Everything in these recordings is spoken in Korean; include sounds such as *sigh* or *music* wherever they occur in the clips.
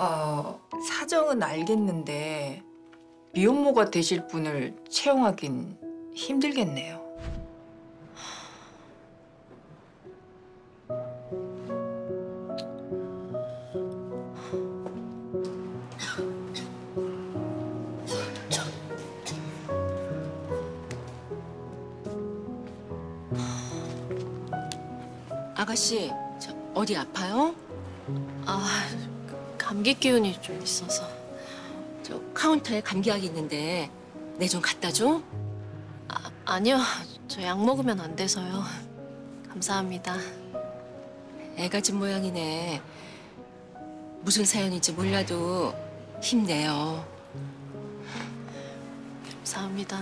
어, 사정은 알겠는데 미혼모가 되실 분을 채용하긴 힘들겠네요. 아가씨, 저 어디 아파요? 아, 감기 기운이 좀 있어서. 저 카운터에 감기약 있는데 내 좀 갖다 줘. 아, 아니요. 저 약 먹으면 안 돼서요. 감사합니다. 애가 진 모양이네. 무슨 사연인지 몰라도 힘내요. 감사합니다.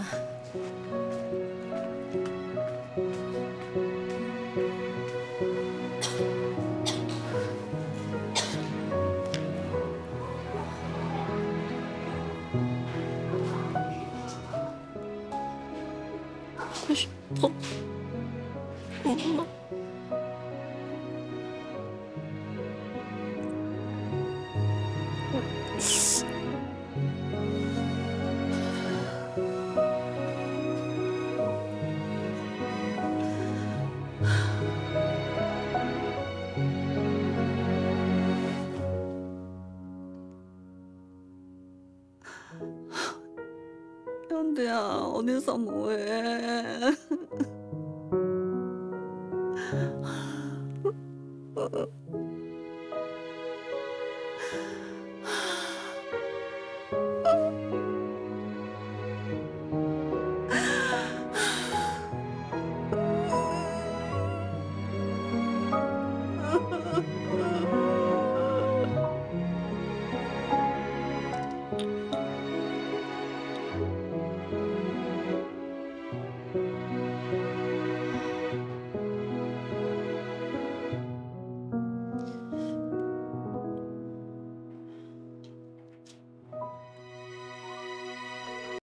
하고 싶어. 엄마. 현대야 어디서 뭐해? 음. *laughs*